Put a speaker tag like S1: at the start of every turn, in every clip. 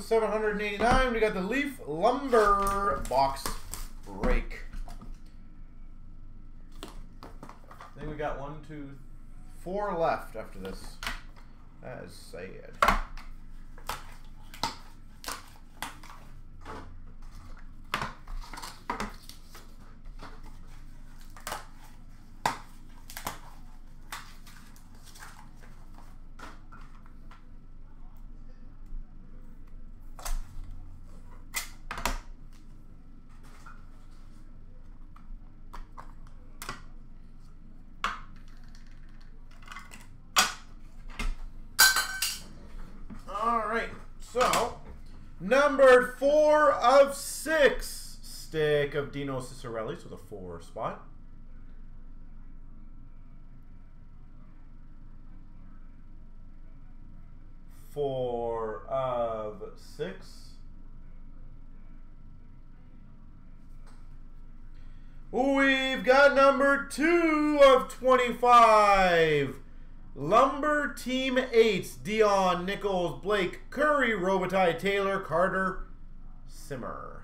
S1: 789. We got the Leaf Lumber box break. I think we got one, two, four left after this. That is sad. So, numbered four of six stick of Dino Ciccarelli, so the four spot. Four of six. We've got number two of 25. Lumber Team 8, Dionne, Nicholls, Blake, Kurri, Robitaille, Taylor, Carter, Simmer.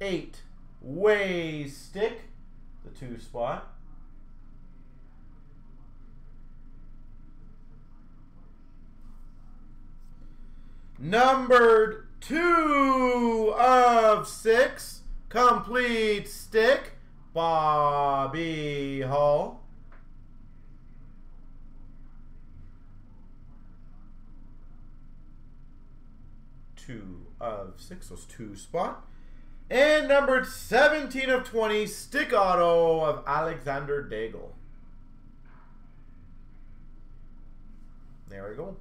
S1: Eight, Way Stick, the two spot. Numbered two of six, complete stick. Bobby Hull. Two of six, those two spot. And numbered 17 of 20, stick auto of Alexandre Daigle. There we go.